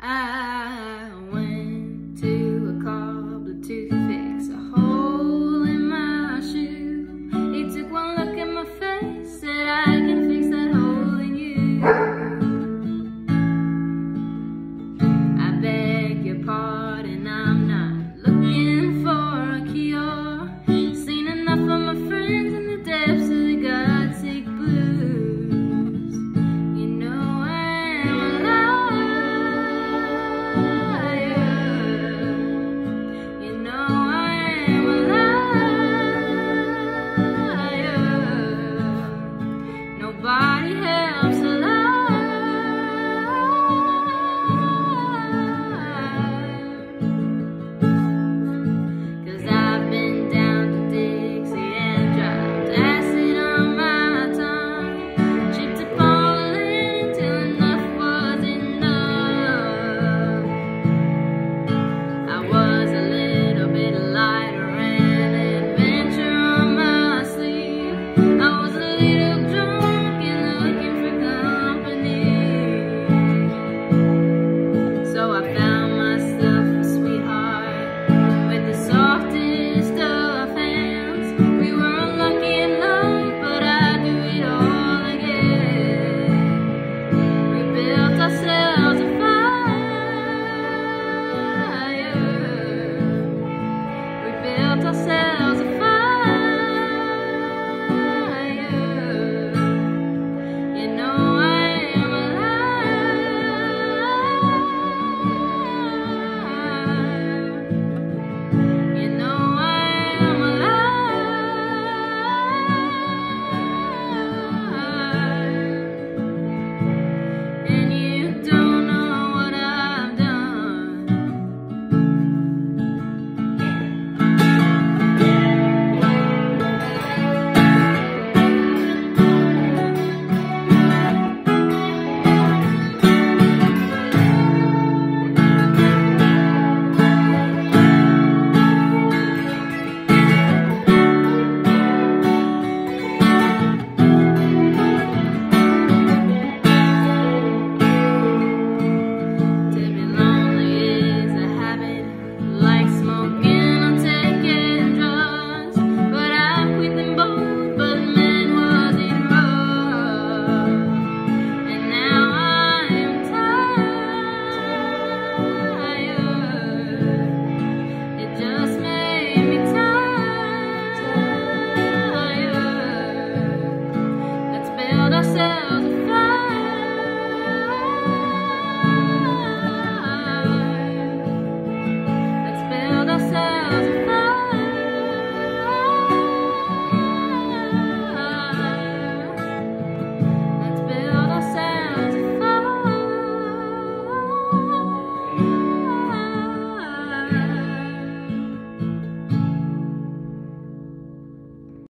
I